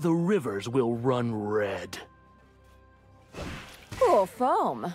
the rivers will run red. Cool foam.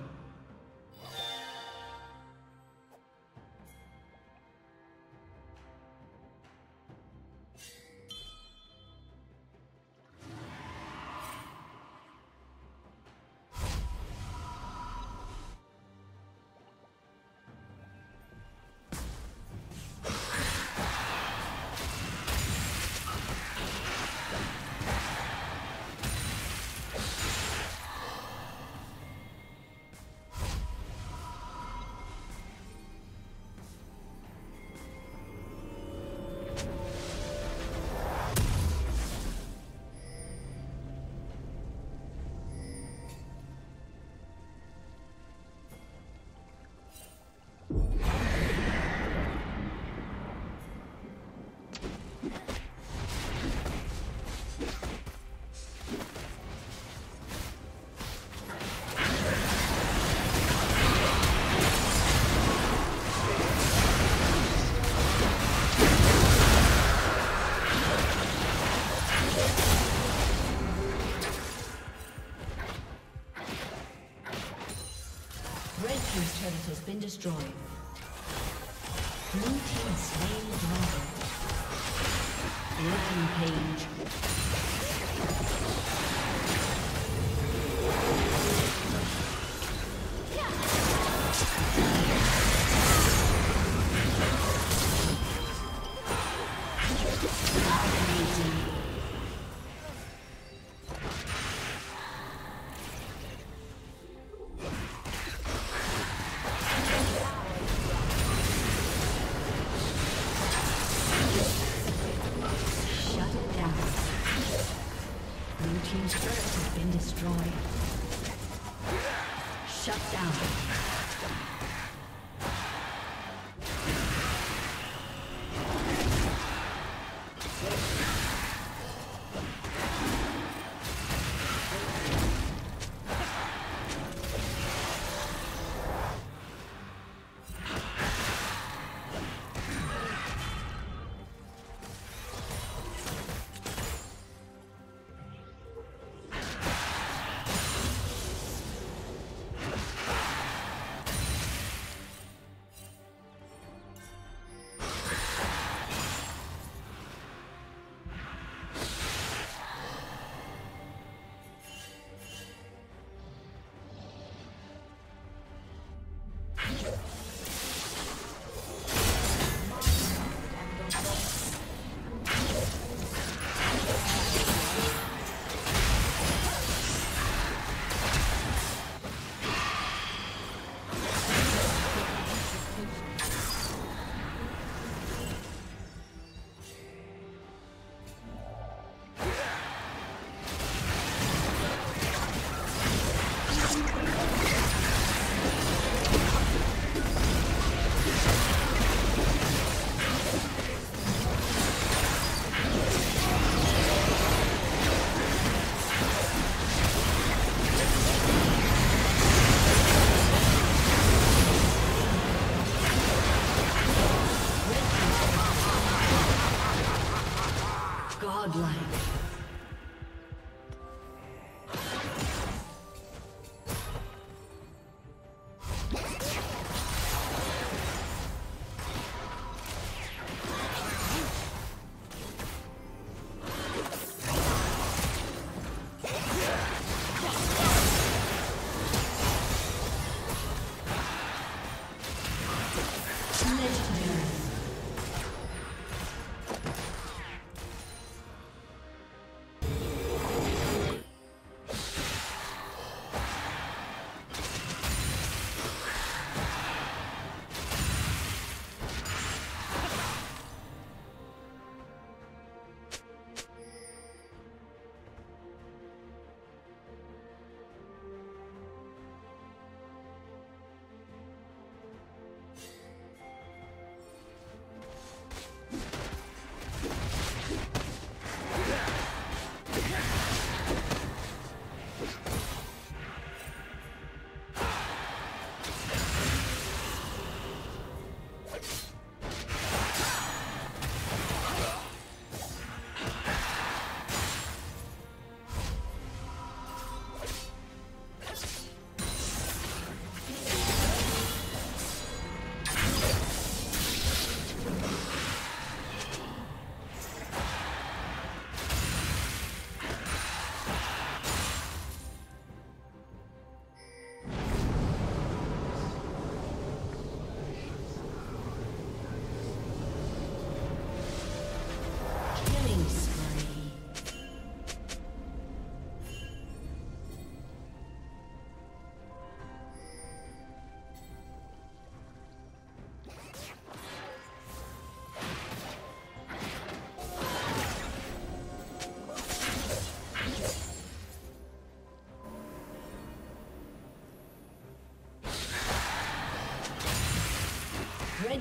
Destroyed. Blue Team slain dragon. Rampage.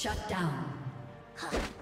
Shut down. Huh.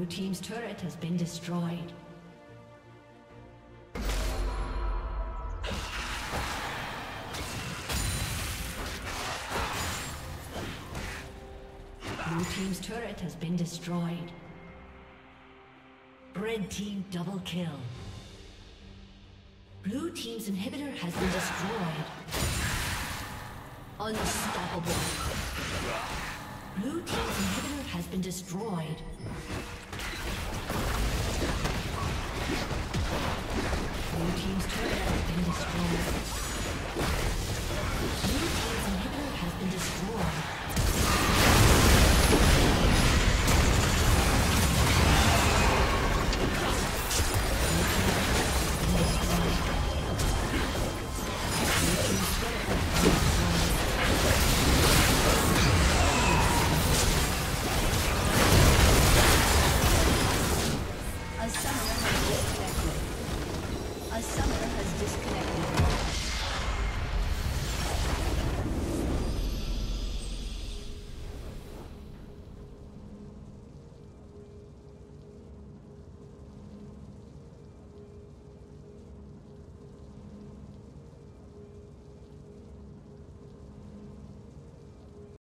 Blue Team's turret has been destroyed. Blue Team's turret has been destroyed. Red Team double kill. Blue Team's inhibitor has been destroyed. Unstoppable. Blue Team's inhibitor has been destroyed. Blue Team's inhibitor has been destroyed.